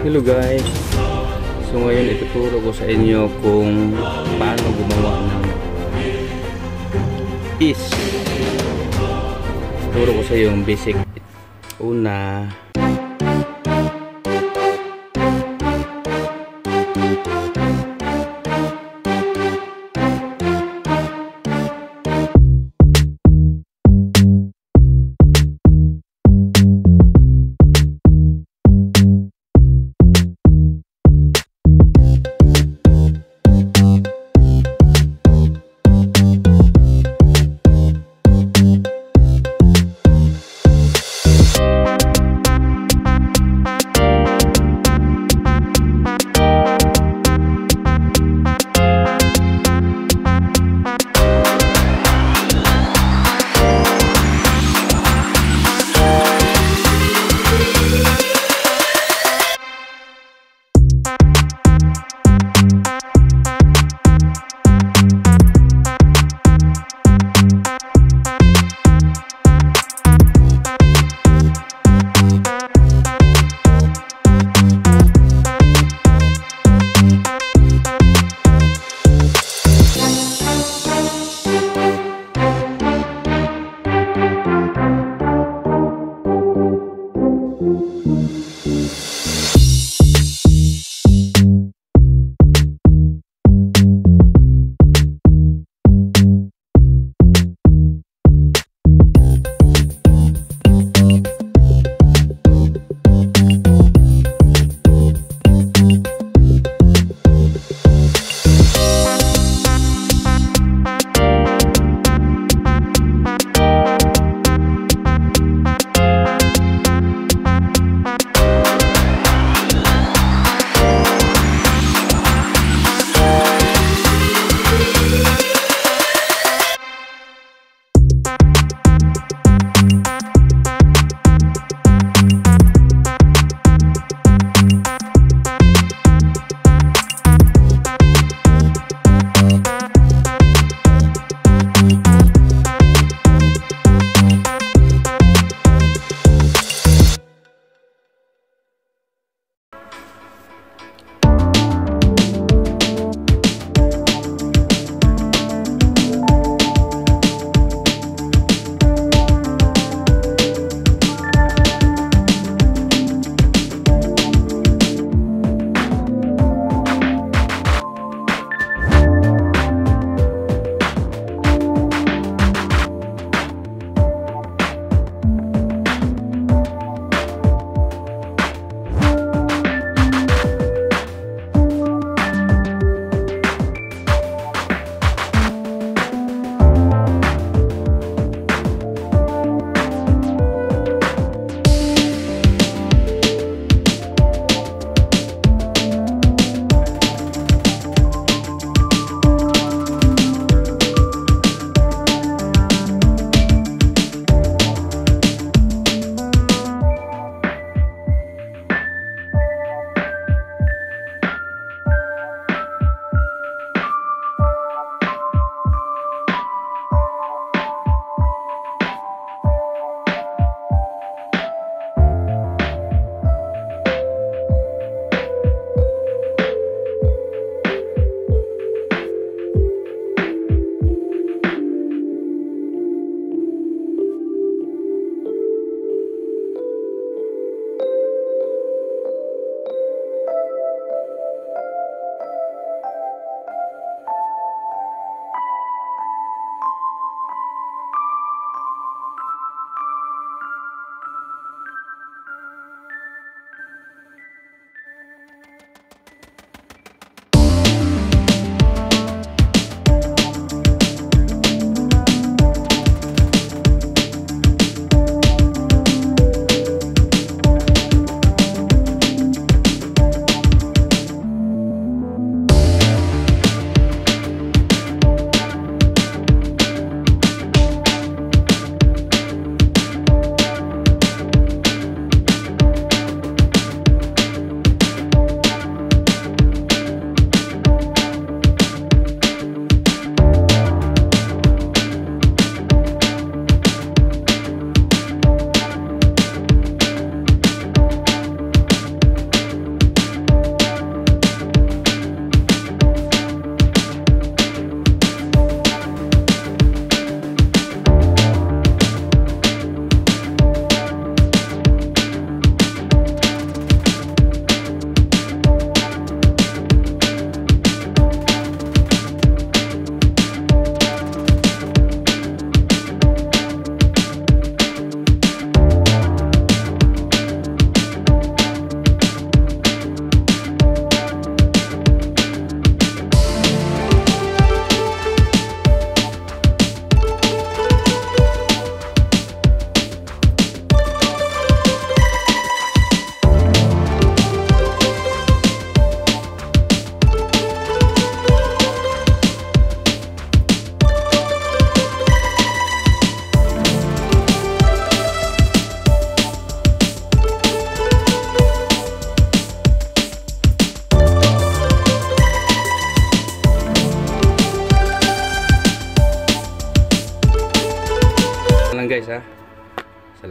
Hello guys. So ngayon ituturo ko sa inyo kung paano gumawa ng is. Turo ko sa iyo yung basic. Una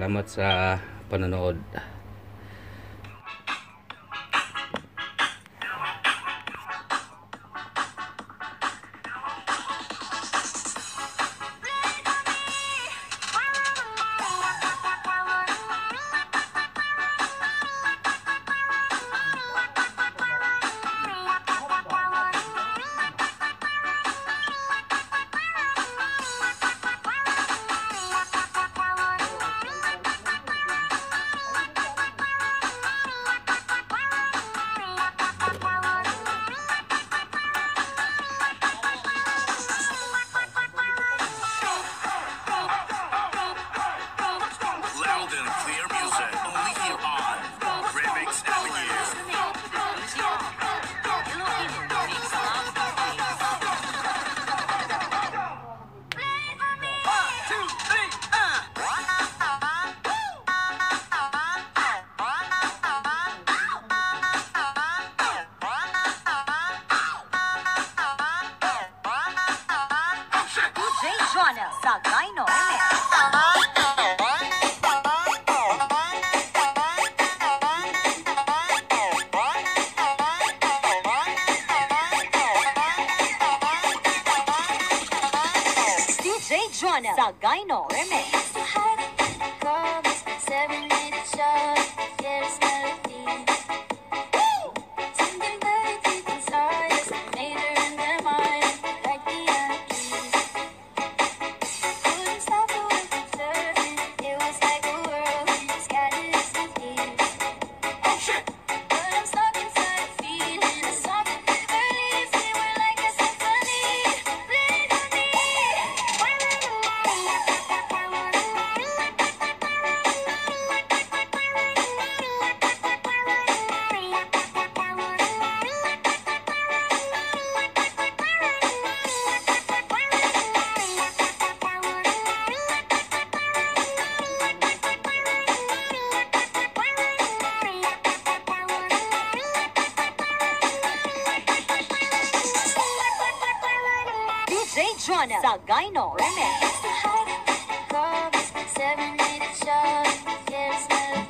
Salamat sa panonood. DJ Jonas sa Gyno Remix. Jonas sa Gyno Remix. You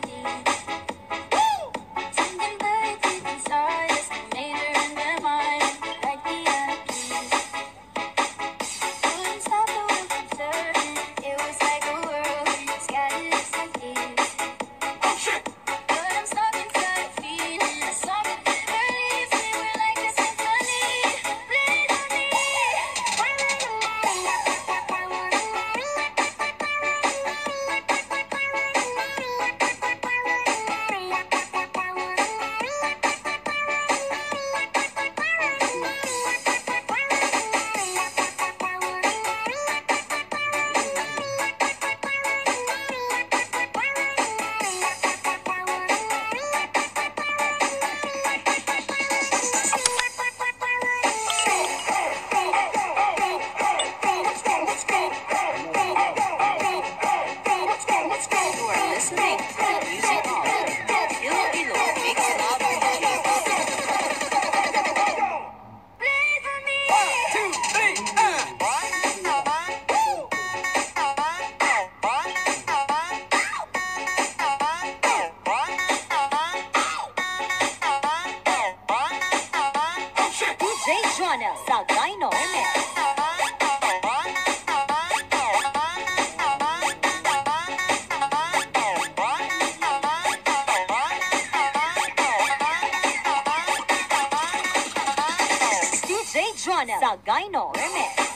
Jonas sa Gyno Remix. DJ Jonas sa Gyno Remix.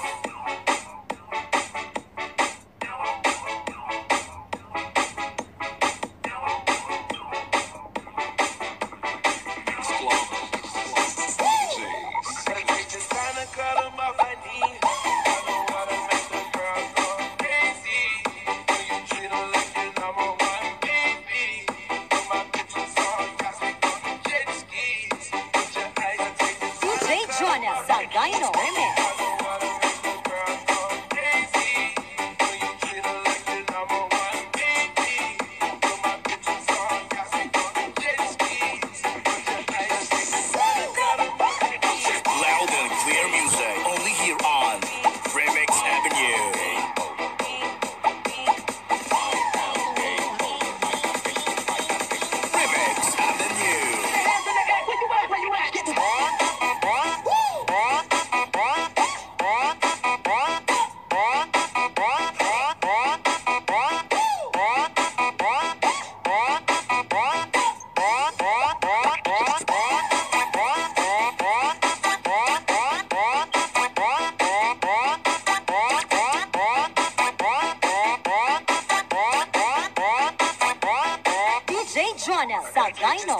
Jonah sa Gyno